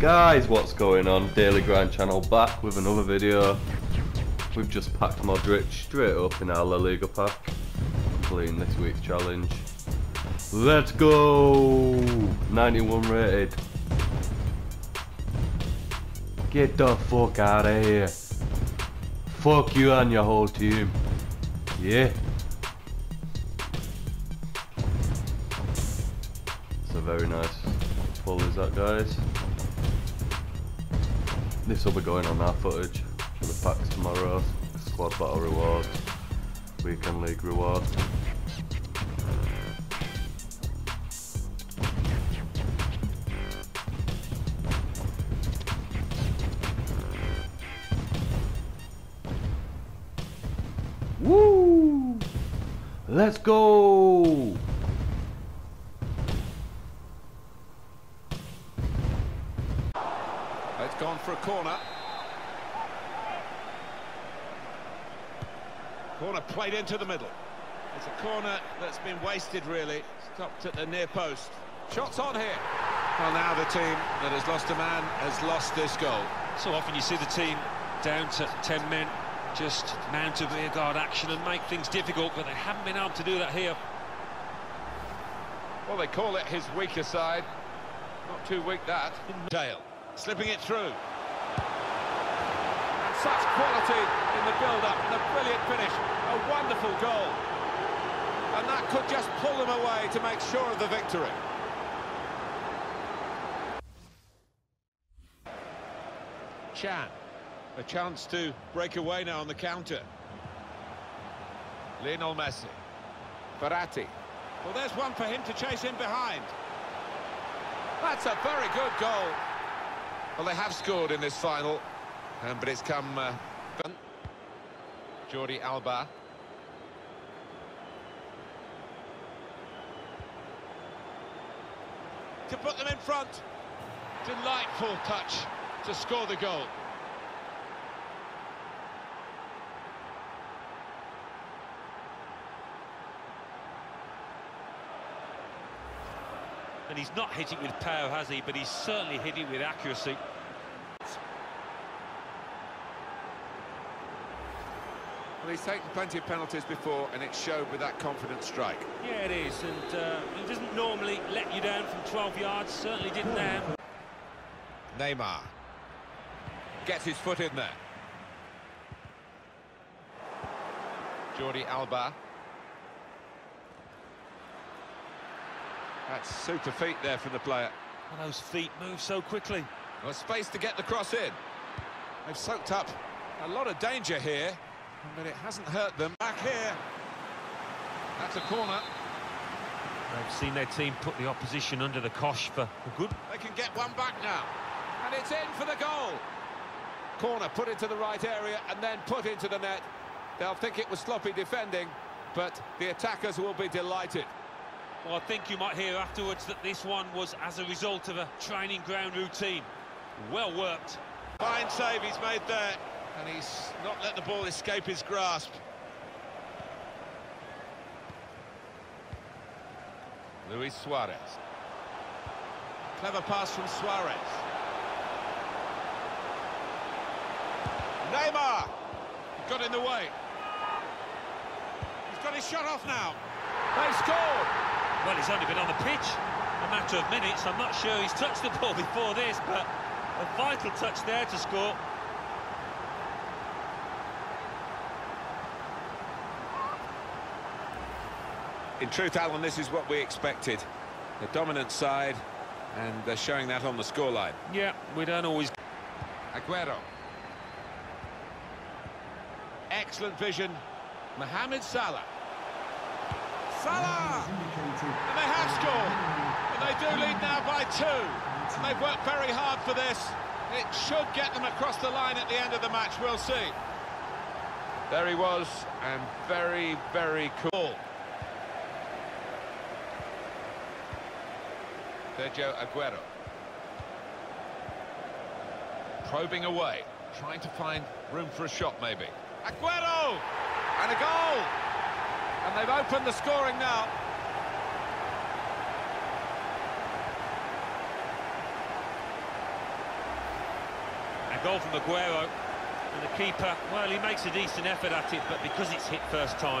Guys, what's going on? Daily Grind channel back with another video. We've just packed Modric straight up in our La Liga pack, completing this week's challenge. Let's go! 91 rated. Get the fuck out of here. Fuck you and your whole team. Yeah. A very nice pull is that guys. This will be going on our footage for the packs tomorrow. Squad battle rewards, weekend league rewards. Woo! Let's go! It's gone for a corner. Corner played into the middle. It's a corner that's been wasted, really. Stopped at the near post. Shots on here. Well, now the team that has lost a man has lost this goal. So often you see the team down to 10 men just mount a rearguard action and make things difficult, but they haven't been able to do that here. Well, they call it his weaker side. Not too weak, that. Dale, slipping it through. Quality in the build-up and a brilliant finish. A wonderful goal. And that could just pull them away to make sure of the victory. Chan. A chance to break away now on the counter. Lionel Messi. Verratti. Well, there's one for him to chase in behind. That's a very good goal. Well, they have scored in this final, um, but it's come... Uh, Jordi Alba. To put them in front. Delightful touch to score the goal. And he's not hitting with power, has he? But he's certainly hitting with accuracy. He's taken plenty of penalties before, and it showed with that confident strike. Yeah, it is. And uh, he doesn't normally let you down from 12 yards. Certainly didn't there. Neymar gets his foot in there. Jordi Alba. That's super feet there from the player. Well, those feet move so quickly. Well, space to get the cross in. They've soaked up a lot of danger here, but it hasn't hurt them. Back here. That's a corner. They've seen their team put the opposition under the cosh for a good... They can get one back now. And it's in for the goal. Corner put into the right area and then put into the net. They'll think it was sloppy defending, but the attackers will be delighted. Well, I think you might hear afterwards that this one was as a result of a training ground routine. Well worked. Fine save he's made there, and he's not let the ball escape his grasp. Luis Suarez. Clever pass from Suarez. Neymar! Got in the way. He's got his shot off now. They scored! Well, he's only been on the pitch a matter of minutes. I'm not sure he's touched the ball before this, but a vital touch there to score. In truth, Alan, this is what we expected. The dominant side, and they're showing that on the scoreline. Yeah, we don't always... Aguero. Excellent vision. Mohamed Salah. Salah! And they have scored. And they do lead now by two. And they've worked very hard for this. It should get them across the line at the end of the match. We'll see. There he was, and very, very cool. Sergio Aguero. Probing away, trying to find room for a shot, maybe. Aguero! And a goal! And they've opened the scoring now. A goal from Aguero. And the keeper, well, he makes a decent effort at it, but because it's hit first time.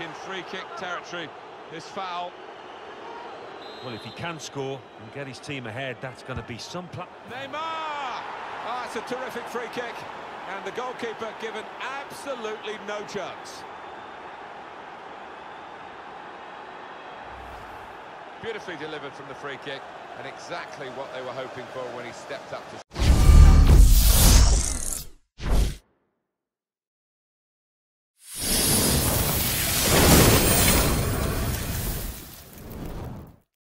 in free kick territory, this foul. Well, if he can score and get his team ahead, that's going to be some... Pla Neymar! Ah, it's a terrific free kick. And the goalkeeper given absolutely no chance. Beautifully delivered from the free kick, and exactly what they were hoping for when he stepped up to